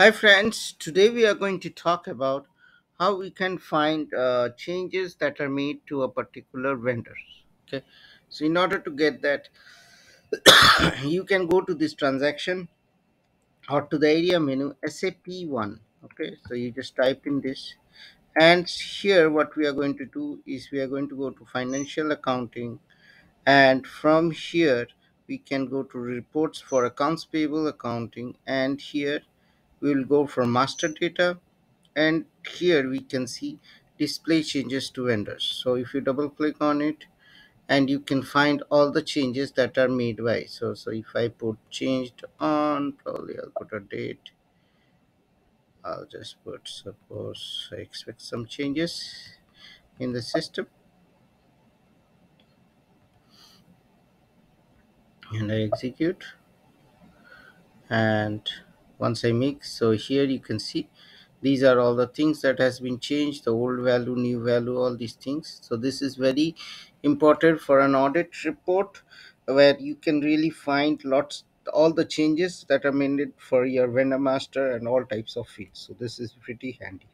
Hi, friends. Today we are going to talk about how we can find uh, changes that are made to a particular vendor. Okay, so in order to get that, you can go to this transaction or to the area menu SAP1. Okay, so you just type in this, and here what we are going to do is we are going to go to financial accounting, and from here we can go to reports for accounts payable accounting, and here we will go for master data and here we can see display changes to vendors. So if you double click on it and you can find all the changes that are made by so so if i put changed on probably i'll put a date. I'll just put suppose i expect some changes in the system. And i execute. And once i make so here you can see these are all the things that has been changed the old value new value all these things. So this is very important for an audit report where you can really find lots all the changes that are made for your vendor master and all types of fields. So this is pretty handy